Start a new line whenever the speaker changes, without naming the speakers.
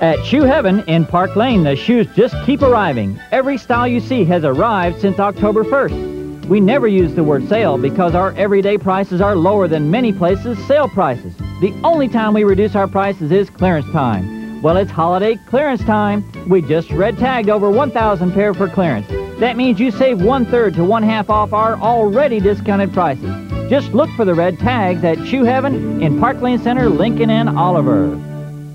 At Shoe Heaven in Park Lane, the shoes just keep arriving. Every style you see has arrived since October 1st. We never use the word sale because our everyday prices are lower than many places' sale prices. The only time we reduce our prices is clearance time. Well, it's holiday clearance time. We just red tagged over 1,000 pair for clearance. That means you save one third to one half off our already discounted prices. Just look for the red tags at Shoe Heaven in Park Lane Center, Lincoln, and Oliver.